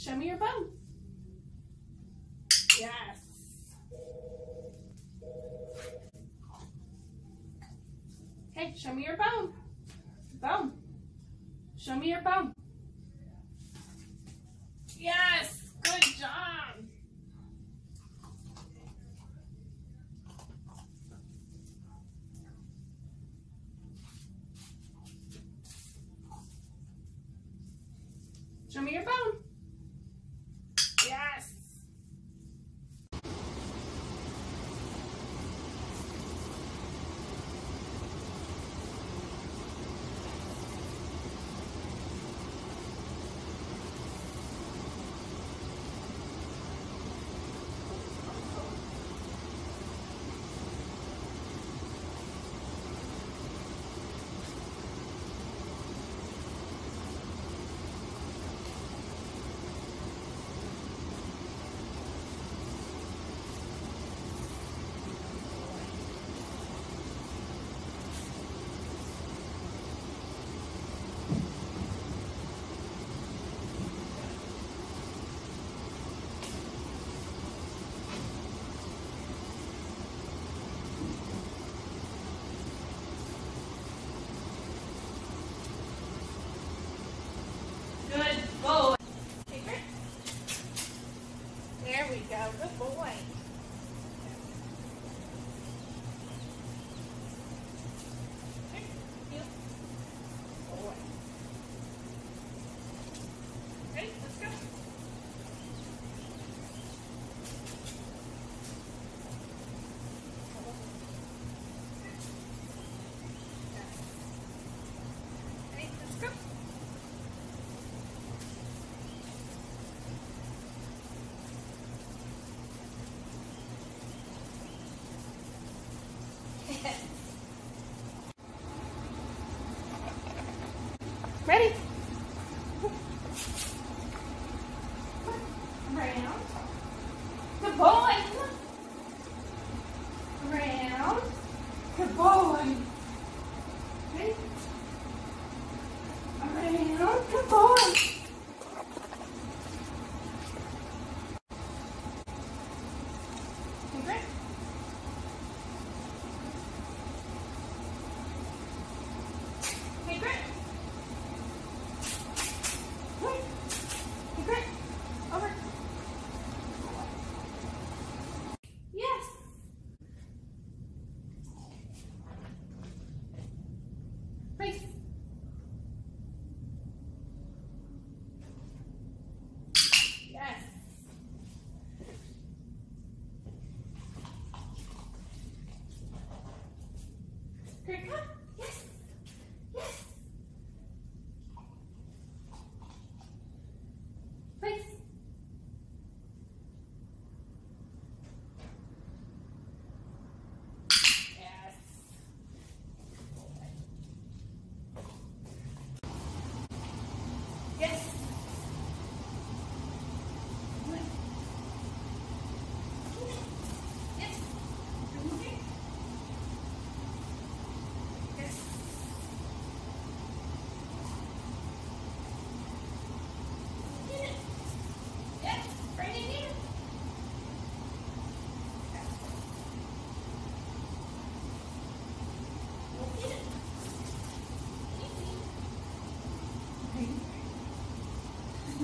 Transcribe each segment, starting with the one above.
Show me your bum. Yes. Okay, show me your bum. Bum. Show me your bum. Yes, good job. Show me your bone. Brown. Good boy. Yes.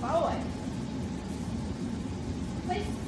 forward. Please.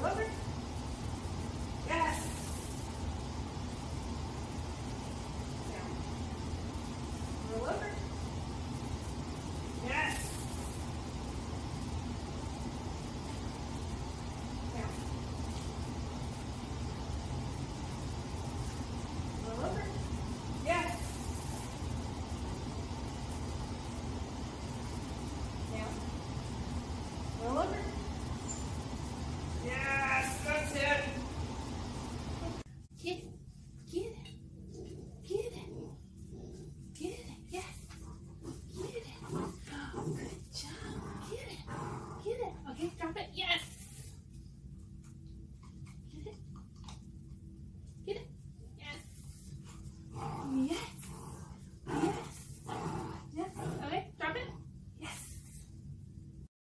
brother